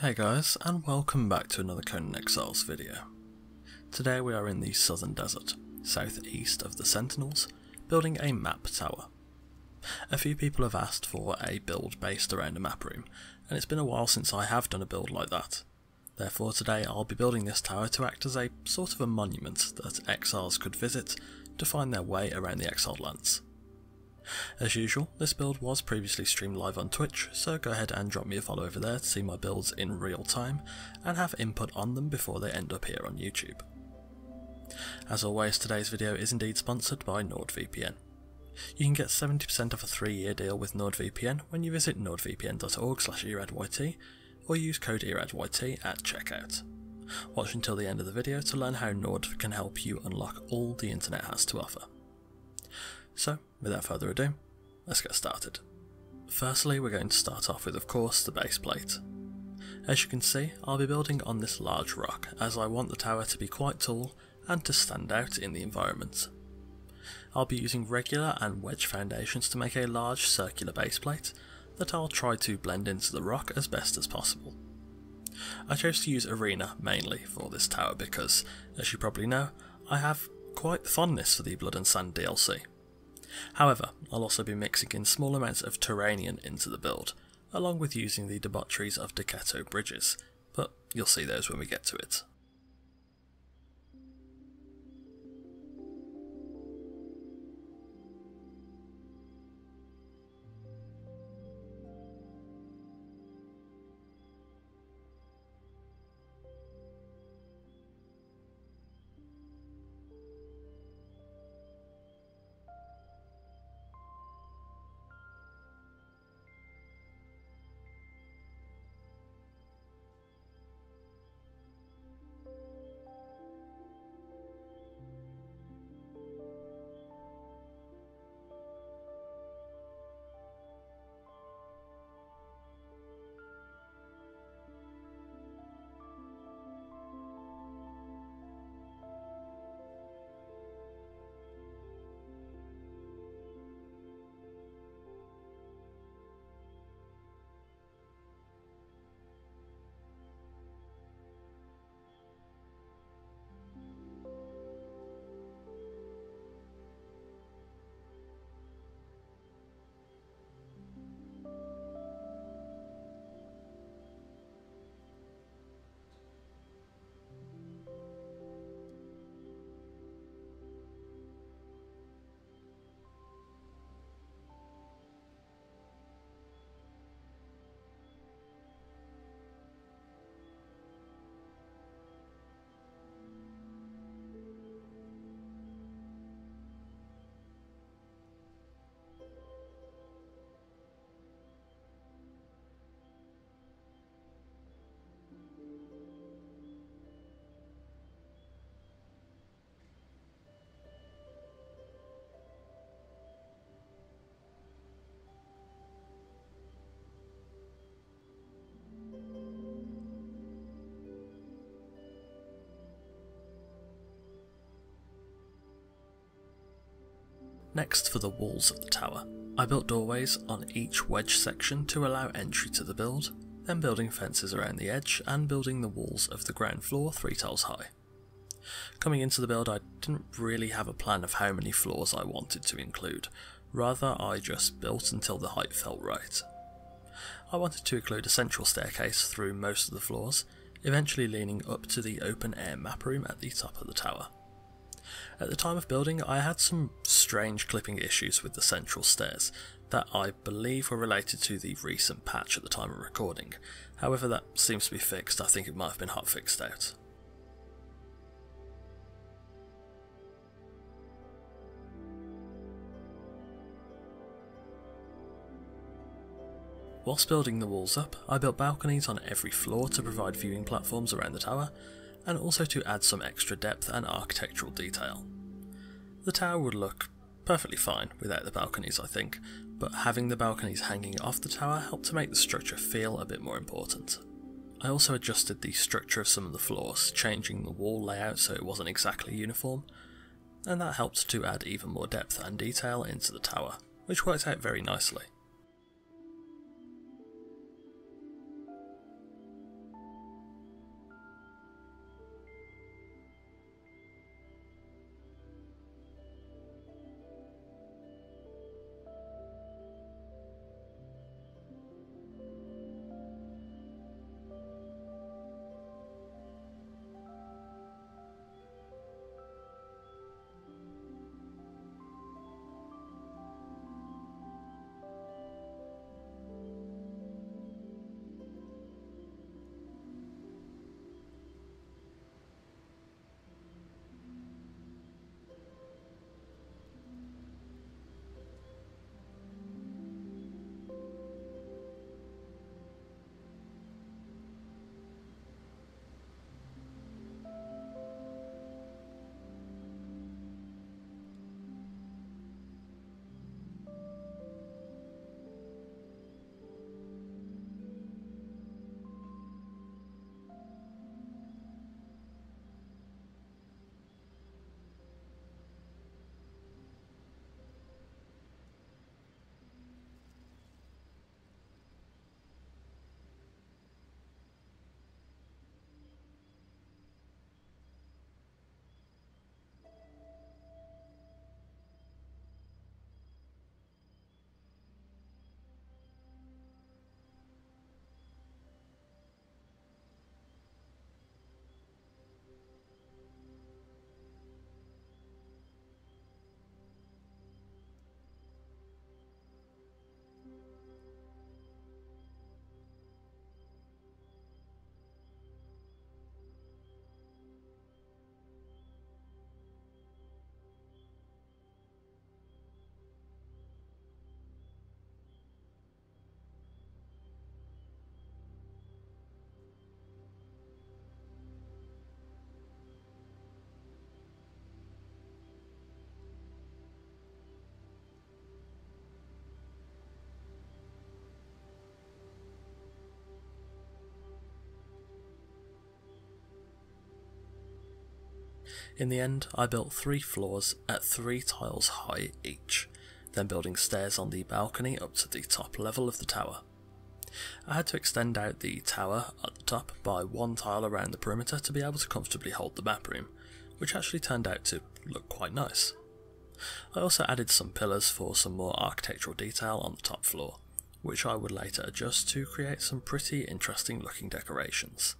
Hey guys, and welcome back to another Conan Exiles video. Today we are in the Southern Desert, southeast of the Sentinels, building a map tower. A few people have asked for a build based around a map room, and it's been a while since I have done a build like that. Therefore today I'll be building this tower to act as a sort of a monument that exiles could visit to find their way around the exiled lands. As usual, this build was previously streamed live on Twitch, so go ahead and drop me a follow over there to see my builds in real time and have input on them before they end up here on YouTube. As always, today's video is indeed sponsored by NordVPN. You can get 70% off a 3 year deal with NordVPN when you visit nordvpn.org slash eradyt or use code eradyt at checkout. Watch until the end of the video to learn how Nord can help you unlock all the internet has to offer. So, without further ado, let's get started. Firstly, we're going to start off with, of course, the base plate. As you can see, I'll be building on this large rock, as I want the tower to be quite tall and to stand out in the environment. I'll be using regular and wedge foundations to make a large circular base plate that I'll try to blend into the rock as best as possible. I chose to use Arena mainly for this tower because, as you probably know, I have quite fondness for the Blood and Sand DLC. However, I'll also be mixing in small amounts of Turanian into the build, along with using the debaucheries of Derketo bridges, but you'll see those when we get to it. Next for the walls of the tower, I built doorways on each wedge section to allow entry to the build, then building fences around the edge and building the walls of the ground floor three tiles high. Coming into the build I didn't really have a plan of how many floors I wanted to include, rather I just built until the height felt right. I wanted to include a central staircase through most of the floors, eventually leaning up to the open air map room at the top of the tower. At the time of building, I had some strange clipping issues with the central stairs that I believe were related to the recent patch at the time of recording. However, that seems to be fixed. I think it might have been hot fixed out. Whilst building the walls up, I built balconies on every floor to provide viewing platforms around the tower, and also to add some extra depth and architectural detail. The tower would look perfectly fine without the balconies, I think, but having the balconies hanging off the tower helped to make the structure feel a bit more important. I also adjusted the structure of some of the floors, changing the wall layout so it wasn't exactly uniform, and that helped to add even more depth and detail into the tower, which worked out very nicely. In the end, I built three floors at three tiles high each, then building stairs on the balcony up to the top level of the tower. I had to extend out the tower at the top by one tile around the perimeter to be able to comfortably hold the map room, which actually turned out to look quite nice. I also added some pillars for some more architectural detail on the top floor, which I would later adjust to create some pretty interesting looking decorations.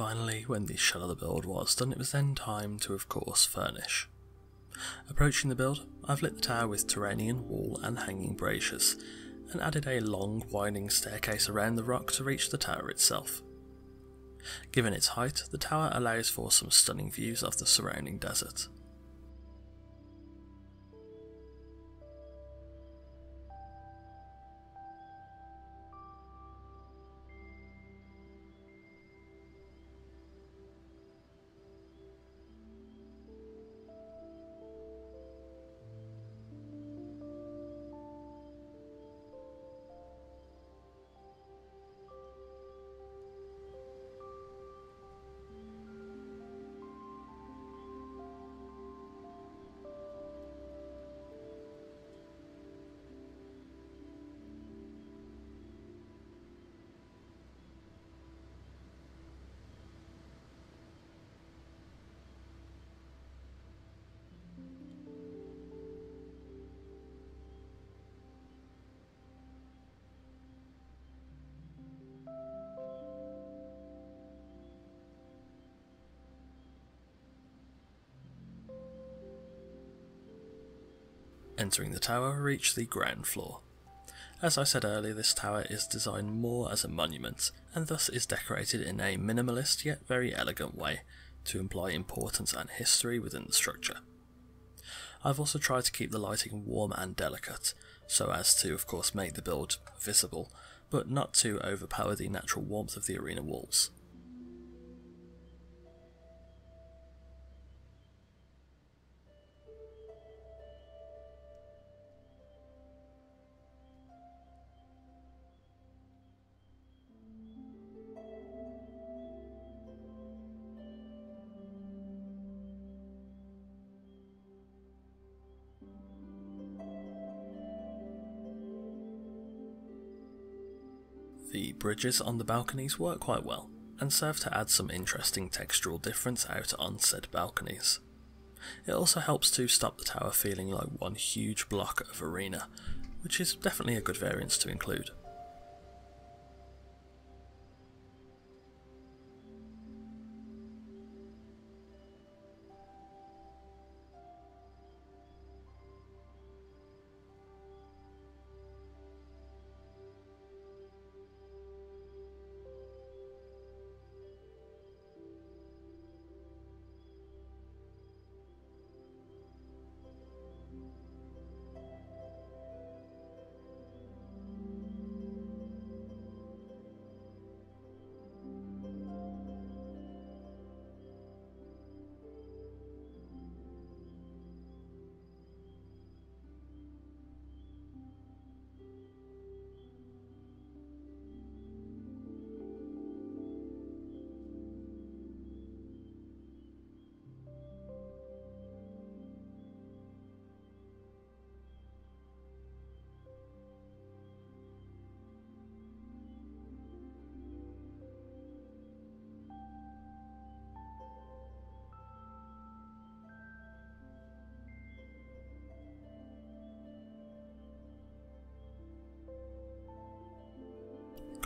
Finally, when the shell of the build was done, it was then time to, of course, furnish. Approaching the build, I've lit the tower with Turanian wall and hanging braziers, and added a long, winding staircase around the rock to reach the tower itself. Given its height, the tower allows for some stunning views of the surrounding desert. Entering the tower, reach the ground floor. As I said earlier, this tower is designed more as a monument, and thus is decorated in a minimalist yet very elegant way, to imply importance and history within the structure. I've also tried to keep the lighting warm and delicate, so as to of course make the build visible, but not to overpower the natural warmth of the arena walls. The bridges on the balconies work quite well, and serve to add some interesting textural difference out on said balconies. It also helps to stop the tower feeling like one huge block of arena, which is definitely a good variance to include.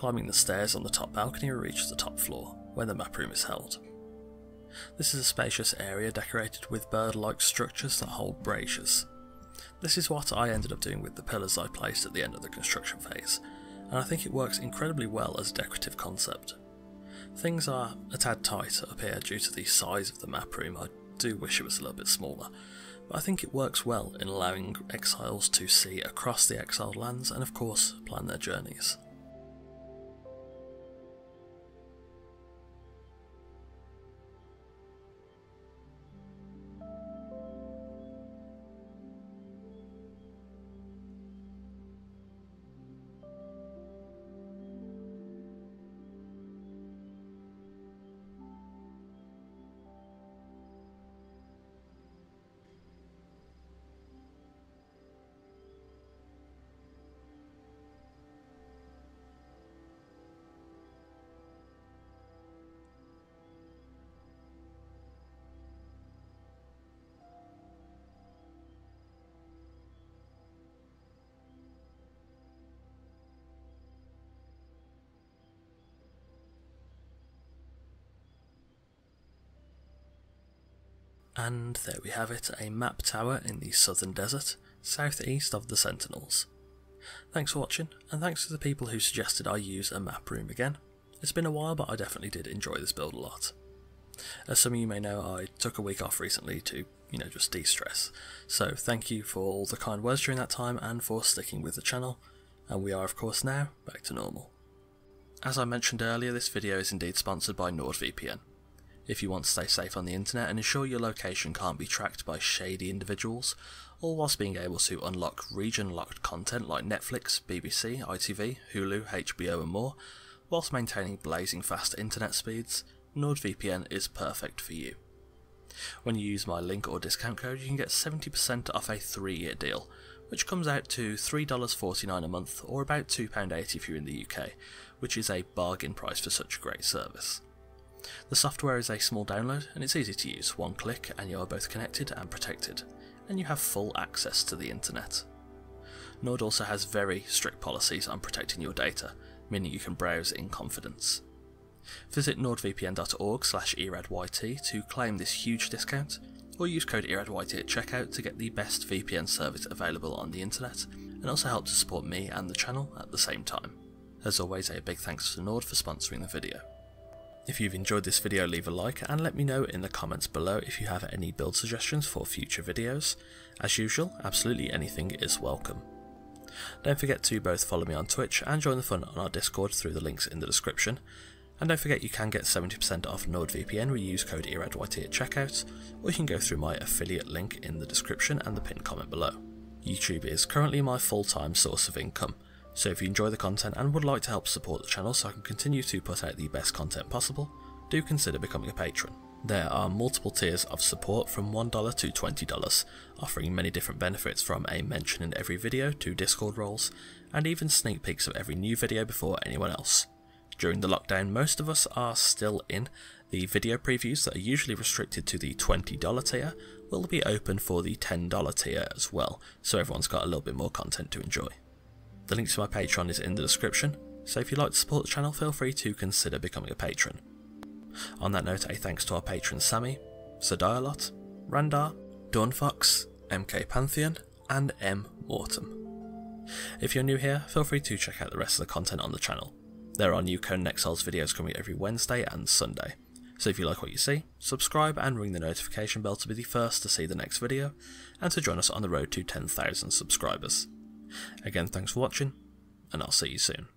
Climbing the stairs on the top balcony to reach the top floor, where the map room is held. This is a spacious area decorated with bird-like structures that hold braziers. This is what I ended up doing with the pillars I placed at the end of the construction phase, and I think it works incredibly well as a decorative concept. Things are a tad tight up here due to the size of the map room, I do wish it was a little bit smaller, but I think it works well in allowing exiles to see across the exiled lands and of course plan their journeys. And there we have it, a map tower in the southern desert, southeast of the Sentinels. Thanks for watching, and thanks to the people who suggested I use a map room again. It's been a while, but I definitely did enjoy this build a lot. As some of you may know, I took a week off recently to, you know, just de-stress. So thank you for all the kind words during that time and for sticking with the channel, and we are of course now back to normal. As I mentioned earlier, this video is indeed sponsored by NordVPN. If you want to stay safe on the internet and ensure your location can't be tracked by shady individuals, all whilst being able to unlock region locked content like Netflix, BBC, ITV, Hulu, HBO, and more, whilst maintaining blazing fast internet speeds, NordVPN is perfect for you. When you use my link or discount code, you can get 70% off a 3 year deal, which comes out to $3.49 a month or about £2.80 if you're in the UK, which is a bargain price for such a great service. The software is a small download and it's easy to use, one click and you are both connected and protected, and you have full access to the internet. Nord also has very strict policies on protecting your data, meaning you can browse in confidence. Visit nordvpn.org slash eradyt to claim this huge discount, or use code eradyt at checkout to get the best VPN service available on the internet, and also help to support me and the channel at the same time. As always, a big thanks to Nord for sponsoring the video. If you've enjoyed this video leave a like and let me know in the comments below if you have any build suggestions for future videos. As usual, absolutely anything is welcome. Don't forget to both follow me on Twitch and join the fun on our Discord through the links in the description. And don't forget you can get 70% off NordVPN when you use code ERADYT at checkout, or you can go through my affiliate link in the description and the pinned comment below. YouTube is currently my full-time source of income, so if you enjoy the content and would like to help support the channel so I can continue to put out the best content possible, do consider becoming a patron. There are multiple tiers of support from $1 to $20, offering many different benefits from a mention in every video to Discord roles, and even sneak peeks of every new video before anyone else. During the lockdown, most of us are still in. The video previews that are usually restricted to the $20 tier will be open for the $10 tier as well, so everyone's got a little bit more content to enjoy. The link to my Patreon is in the description, so if you'd like to support the channel, feel free to consider becoming a patron. On that note, a thanks to our patrons Sammy, Sadialot, Randar, Dawnfox, MK Pantheon, and M. Mortem. If you're new here, feel free to check out the rest of the content on the channel. There are new Conan Exiles videos coming every Wednesday and Sunday, so if you like what you see, subscribe and ring the notification bell to be the first to see the next video, and to join us on the road to 10,000 subscribers. Again, thanks for watching, and I'll see you soon.